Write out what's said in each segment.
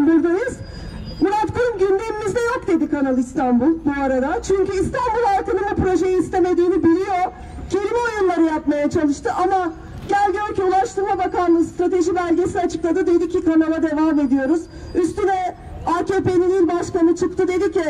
Buradayız. Murat Kurum gündemimizde yok dedi Kanal İstanbul bu arada. Çünkü İstanbul halkının bu projeyi istemediğini biliyor. Kelime oyunları yapmaya çalıştı ama gel gör ki Ulaştırma Bakanlığı strateji belgesi açıkladı. Dedi ki kanala devam ediyoruz. Üstüne AKP'nin il başkanı çıktı dedi ki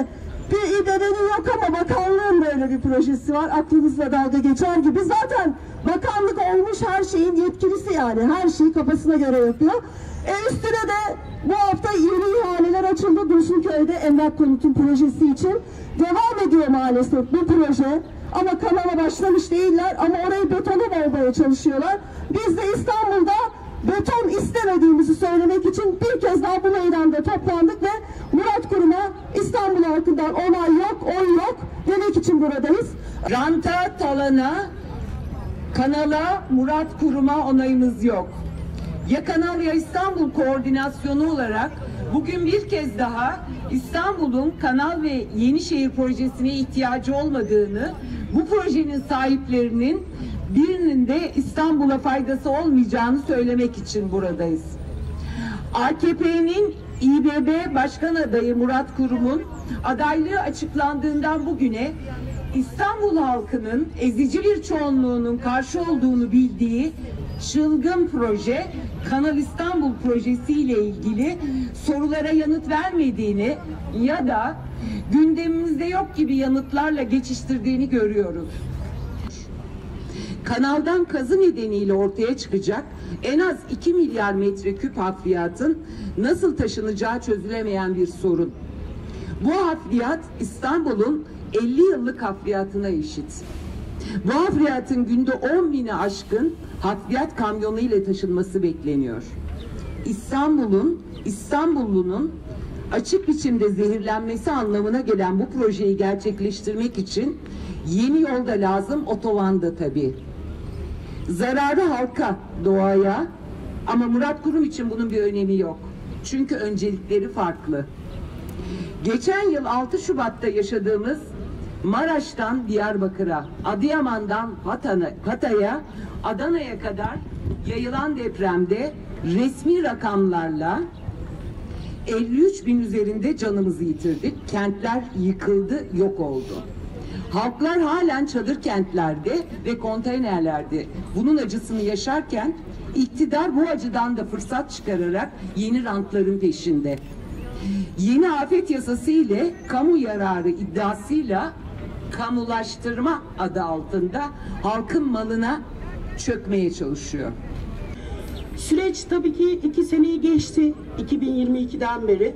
bir İBB'nin yok ama bakanlığın böyle bir projesi var. Aklınızla dalga geçer gibi. Zaten bakanlık olmuş her şeyin yetkilisi yani. Her şeyi kafasına göre yapıyor. E üstüne de bu hafta yeni ihaleler açıldı Dursunköy'de emlak konutun projesi için. Devam ediyor maalesef bu proje. Ama kanala başlamış değiller ama orayı betona boğmaya çalışıyorlar. Biz de İstanbul'da beton istemediğimizi söylemek için bir kez daha bu meydanda toplandık ve Murat Kurum'a İstanbul halkından onay yok, oy yok demek için buradayız. Ranta, talana, kanala, Murat Kurum'a onayımız yok. Ya Kanal ya İstanbul koordinasyonu olarak bugün bir kez daha İstanbul'un kanal ve Yenişehir projesine ihtiyacı olmadığını, bu projenin sahiplerinin birinin de İstanbul'a faydası olmayacağını söylemek için buradayız. AKP'nin İBB Başkan Adayı Murat Kurum'un adaylığı açıklandığından bugüne İstanbul halkının ezici bir çoğunluğunun karşı olduğunu bildiği çılgın proje Kanal İstanbul projesi ile ilgili sorulara yanıt vermediğini ya da gündemimizde yok gibi yanıtlarla geçiştirdiğini görüyoruz kanaldan kazı nedeniyle ortaya çıkacak en az 2 milyar metreküp hafriyatın nasıl taşınacağı çözülemeyen bir sorun. Bu hafriyat İstanbul'un 50 yıllık hafriyatına eşit. Bu hafriyatın günde 10 bini aşkın hafriyat kamyonu ile taşınması bekleniyor. İstanbul'un, İstanbullunun açık biçimde zehirlenmesi anlamına gelen bu projeyi gerçekleştirmek için yeni yol da lazım, otoban da tabii. Zararı halka, doğaya ama Murat Kurum için bunun bir önemi yok. Çünkü öncelikleri farklı. Geçen yıl 6 Şubat'ta yaşadığımız Maraş'tan Diyarbakır'a, Adıyaman'dan Hatay'a, Adana'ya kadar yayılan depremde resmi rakamlarla 53 bin üzerinde canımızı yitirdik. Kentler yıkıldı, yok oldu. Halklar halen çadır kentlerde ve konteynerlerde bunun acısını yaşarken iktidar bu acıdan da fırsat çıkararak yeni rantların peşinde. Yeni afet yasası ile kamu yararı iddiasıyla kamulaştırma adı altında halkın malına çökmeye çalışıyor. Süreç tabii ki iki seneyi geçti 2022'den beri.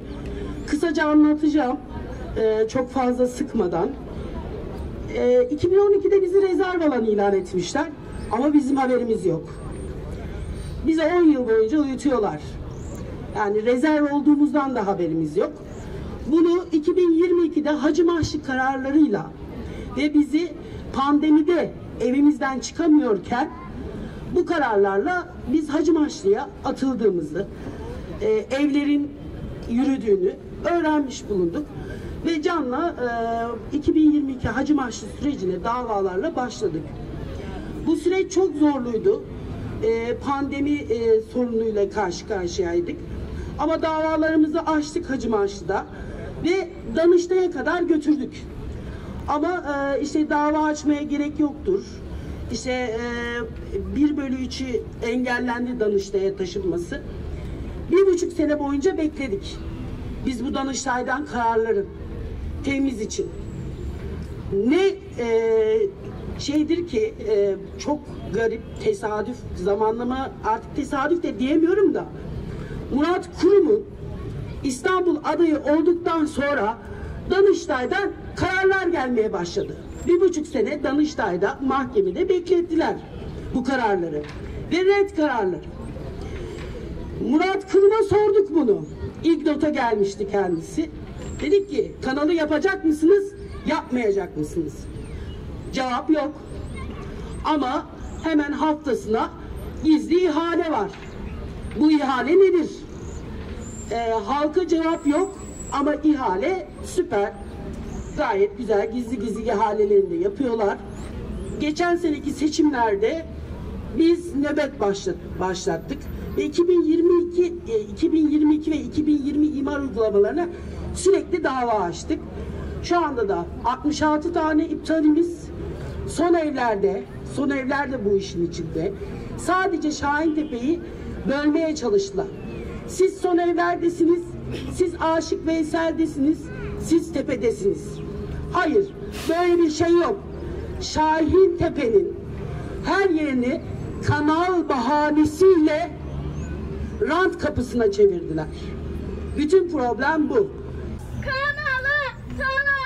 Kısaca anlatacağım ee, çok fazla sıkmadan. Ee, 2012'de bizi rezerv alan ilan etmişler ama bizim haberimiz yok. Bize 10 yıl boyunca uyutuyorlar. Yani rezerv olduğumuzdan da haberimiz yok. Bunu 2022'de Hacı Mahşi kararlarıyla ve bizi pandemide evimizden çıkamıyorken bu kararlarla biz Hacı Maşlı'ya atıldığımızı, e, evlerin yürüdüğünü öğrenmiş bulunduk. Ve Can'la e, 2022 Hacı Maşlı sürecine davalarla başladık. Bu süreç çok zorluydu. E, pandemi e, sorunuyla karşı karşıyaydık. Ama davalarımızı açtık Hacı Maşlı'da ve Danıştay'a kadar götürdük. Ama e, işte dava açmaya gerek yoktur. İşte e, 1 bölü 3'ü engellendi Danıştay'a taşınması. Bir buçuk sene boyunca bekledik. Biz bu Danıştay'dan kararların temiz için. Ne e, şeydir ki e, çok garip tesadüf zamanlama artık tesadüf de diyemiyorum da Murat Kurum'un İstanbul adayı olduktan sonra Danıştay'dan kararlar gelmeye başladı. Bir buçuk sene Danıştay'da mahkemede beklettiler bu kararları ve red kararları. Murat Kurum'a sorduk bunu. İlk nota gelmişti kendisi. Dedik ki kanalı yapacak mısınız, yapmayacak mısınız? Cevap yok. Ama hemen haftasına gizli ihale var. Bu ihale nedir? Ee, halka cevap yok ama ihale süper. Gayet güzel gizli gizli ihalelerini de yapıyorlar. Geçen seneki seçimlerde biz nöbet başlattık. Ve 2022, e, 2022 ve 2020 imar uygulamalarına sürekli dava açtık. Şu anda da 66 tane iptalimiz son evlerde, son evler de bu işin içinde. Sadece Şahintepe'yi bölmeye çalıştılar. Siz son evlerdesiniz, siz Aşık Veysel'desiniz, siz tepedesiniz. Hayır, böyle bir şey yok. Şahin Tepe'nin her yerini kanal bahanesiyle rant kapısına çevirdiler. Bütün problem bu. Kanalı son